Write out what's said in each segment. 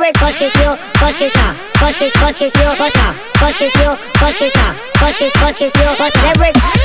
Celebrate consciousness, consciousness, consciousness, consciousness, consciousness, consciousness, consciousness, consciousness, consciousness, consciousness, consciousness,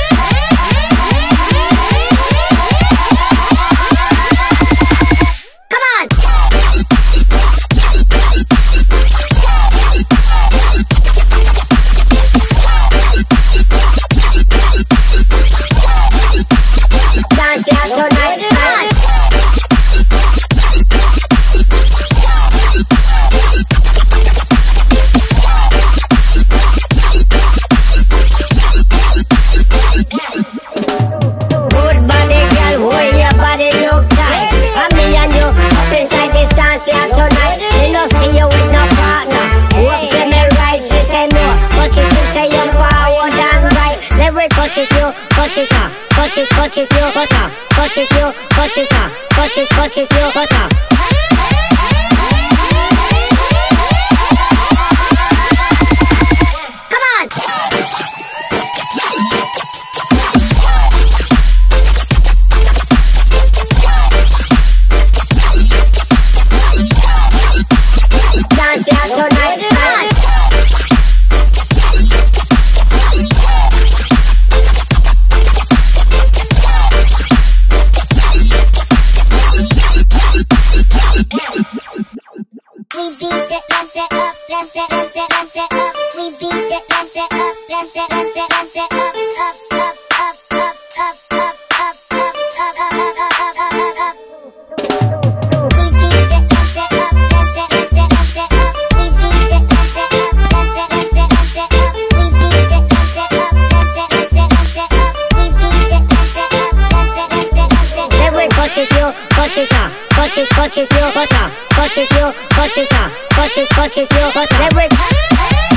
Purchase new, purchase now. Purchase, purchase new, but now. Purchase new, purchase now. Purchase. just хочешь, хочешь, не охота Хочешь, не хочешь, хочешь, хочешь, не охота Lyrics